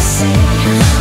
see